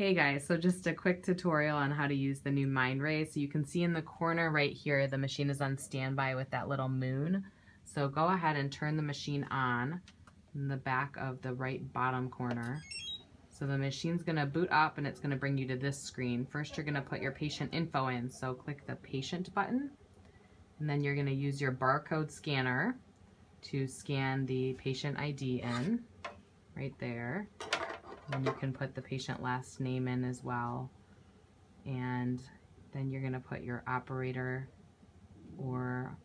Hey guys, so just a quick tutorial on how to use the new Mindray. So you can see in the corner right here, the machine is on standby with that little moon. So go ahead and turn the machine on in the back of the right bottom corner. So the machine's gonna boot up and it's gonna bring you to this screen. First, you're gonna put your patient info in. So click the patient button and then you're gonna use your barcode scanner to scan the patient ID in right there. And you can put the patient last name in as well. And then you're gonna put your operator or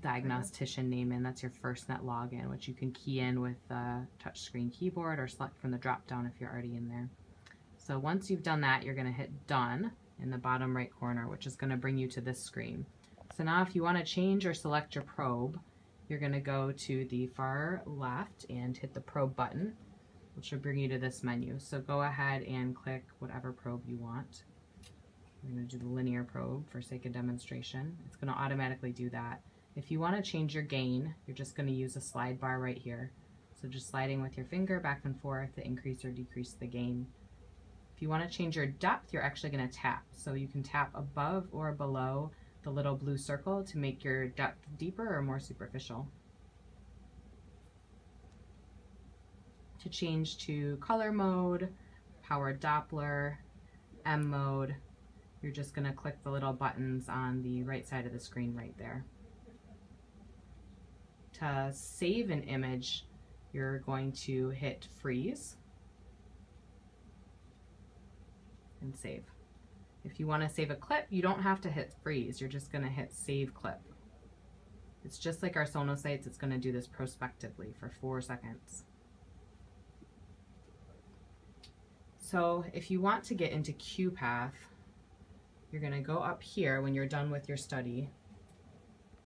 diagnostician name in. That's your FirstNet login, which you can key in with the touchscreen keyboard or select from the drop down if you're already in there. So once you've done that, you're gonna hit done in the bottom right corner, which is gonna bring you to this screen. So now if you wanna change or select your probe, you're gonna go to the far left and hit the probe button which will bring you to this menu. So go ahead and click whatever probe you want. We're going to do the linear probe for sake of demonstration. It's going to automatically do that. If you want to change your gain, you're just going to use a slide bar right here. So just sliding with your finger back and forth to increase or decrease the gain. If you want to change your depth, you're actually going to tap. So you can tap above or below the little blue circle to make your depth deeper or more superficial. To change to color mode, power Doppler, M mode, you're just going to click the little buttons on the right side of the screen right there. To save an image, you're going to hit freeze and save. If you want to save a clip, you don't have to hit freeze. You're just going to hit save clip. It's just like our Sonos it's going to do this prospectively for four seconds. So if you want to get into QPath, you're going to go up here when you're done with your study